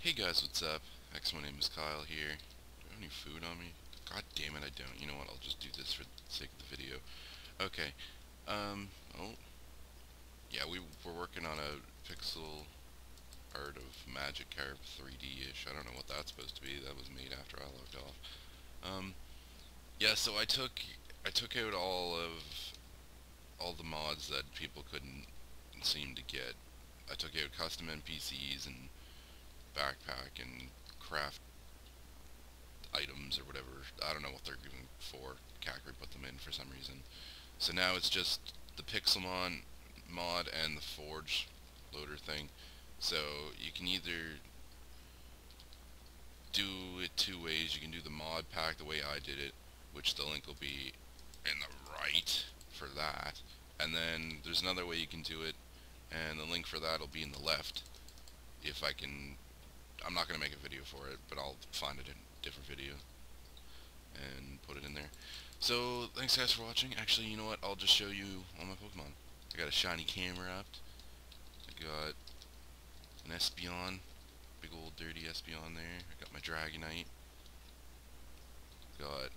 Hey guys, what's up? X, my name is Kyle here. Do I have any food on me? God damn it, I don't. You know what, I'll just do this for the sake of the video. Okay, um, oh. Yeah, we, we're working on a pixel art of Magic Magikarp 3D-ish. I don't know what that's supposed to be. That was made after I logged off. Um, yeah, so I took, I took out all of, all the mods that people couldn't seem to get. I took out custom NPCs and and craft items or whatever. I don't know what they're even for. Kakri put them in for some reason. So now it's just the Pixelmon mod and the Forge loader thing. So you can either do it two ways. You can do the mod pack the way I did it, which the link will be in the right for that. And then there's another way you can do it, and the link for that will be in the left if I can I'm not going to make a video for it, but I'll find it in a different video and put it in there. So, thanks guys for watching. Actually, you know what? I'll just show you all my Pokemon. I got a shiny camera up. I got an Espeon. Big old dirty Espeon there. I got my Dragonite. Got,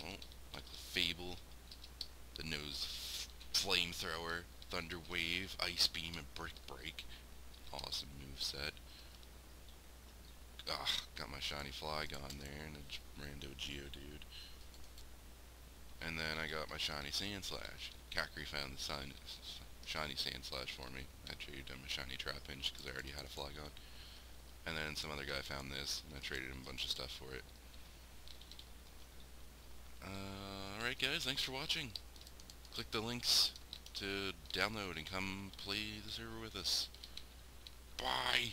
well, like the Fable. The Nose Flamethrower. Thunder Wave. Ice Beam, and Brick Break. Awesome move set. Ugh, got my shiny fly Flygon there and a Geodude. And then I got my shiny Sandslash. Kakri found the shiny Sandslash for me. I traded him a shiny Trapinch because I already had a fly Flygon. And then some other guy found this, and I traded him a bunch of stuff for it. Uh, Alright guys, thanks for watching. Click the links to download and come play the server with us. Bye!